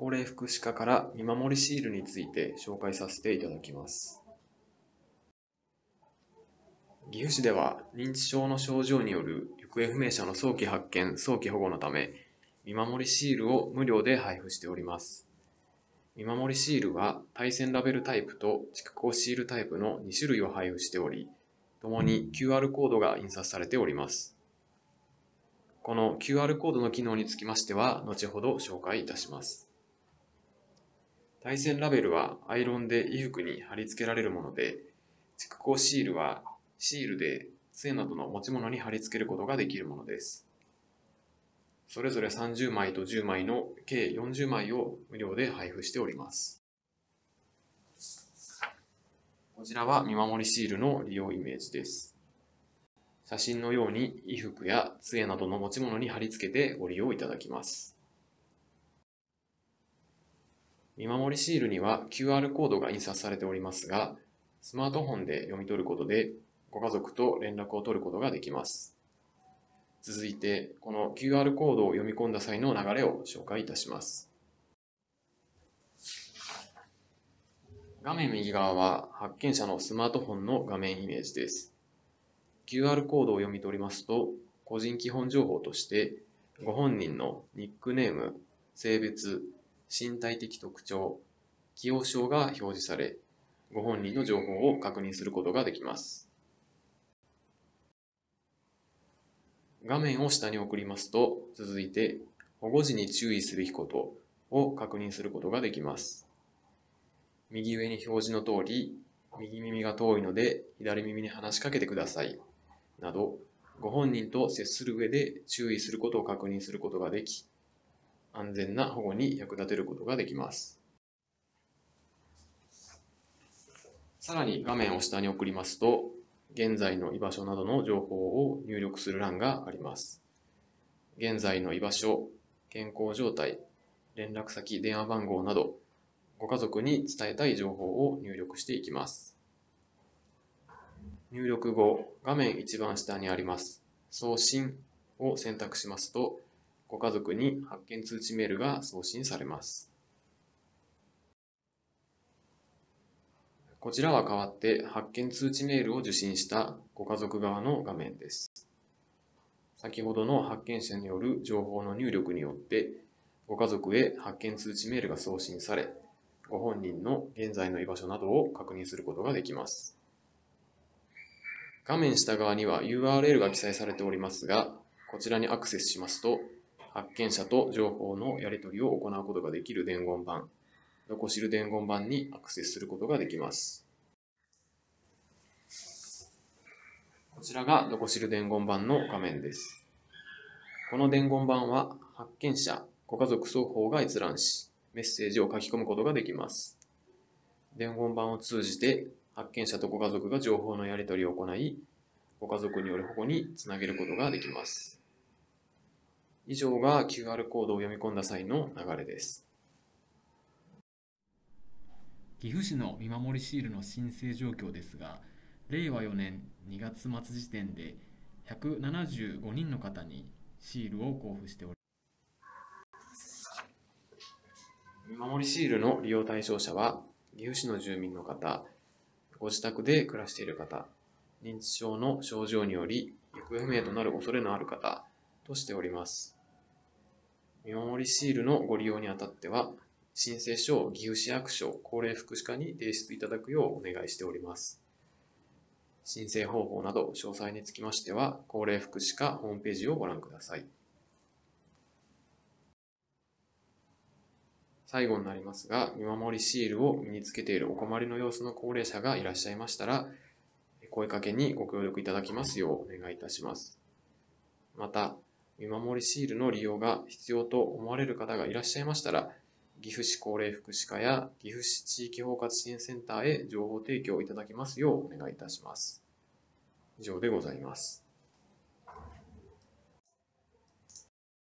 高齢福祉課から見守りシールについて紹介させていただきます。岐阜市では認知症の症状による行方不明者の早期発見、早期保護のため、見守りシールを無料で配布しております。見守りシールは対戦ラベルタイプと蓄光シールタイプの2種類を配布しており、ともに QR コードが印刷されております。この QR コードの機能につきましては、後ほど紹介いたします。対戦ラベルはアイロンで衣服に貼り付けられるもので、蓄光シールはシールで杖などの持ち物に貼り付けることができるものです。それぞれ30枚と10枚の計40枚を無料で配布しております。こちらは見守りシールの利用イメージです。写真のように衣服や杖などの持ち物に貼り付けてご利用いただきます。見守りシールには QR コードが印刷されておりますが、スマートフォンで読み取ることでご家族と連絡を取ることができます。続いて、この QR コードを読み込んだ際の流れを紹介いたします。画面右側は発見者のスマートフォンの画面イメージです。QR コードを読み取りますと、個人基本情報として、ご本人のニックネーム、性別、身体的特徴、既往症が表示され、ご本人の情報を確認することができます。画面を下に送りますと、続いて、保護時に注意すべきことを確認することができます。右上に表示の通り、右耳が遠いので左耳に話しかけてください。など、ご本人と接する上で注意することを確認することができ、安全な保護に役立てることができます。さらに画面を下に送りますと、現在の居場所などの情報を入力する欄があります。現在の居場所、健康状態、連絡先、電話番号など、ご家族に伝えたい情報を入力していきます。入力後、画面一番下にあります送信を選択しますと、ご家族に発見通知メールが送信されます。こちらは代わって発見通知メールを受信したご家族側の画面です。先ほどの発見者による情報の入力によって、ご家族へ発見通知メールが送信され、ご本人の現在の居場所などを確認することができます。画面下側には URL が記載されておりますが、こちらにアクセスしますと、発見者と情報のやり取りを行うことができる伝言板、どこ知る伝言板にアクセスすることができます。こちらがどこ知る伝言板の画面です。この伝言板は発見者、ご家族双方が閲覧し、メッセージを書き込むことができます。伝言板を通じて発見者とご家族が情報のやり取りを行い、ご家族による保護につなげることができます。以上が QR コードを読み込んだ際の流れです。岐阜市の見守りシールの申請状況ですが、令和4年2月末時点で175人の方にシールを交付しており見守りシールの利用対象者は、岐阜市の住民の方、ご自宅で暮らしている方、認知症の症状により行方不明となる恐れのある方としております。見守りシールのご利用にあたっては、申請書を岐阜市役所高齢福祉課に提出いただくようお願いしております。申請方法など詳細につきましては、高齢福祉課ホームページをご覧ください。最後になりますが、見守りシールを身につけているお困りの様子の高齢者がいらっしゃいましたら、声かけにご協力いただきますようお願いいたします。また、見守りシールの利用が必要と思われる方がいらっしゃいましたら、岐阜市高齢福祉課や岐阜市地域包括支援センターへ情報提供いただきますようお願いいたします。以上でございます。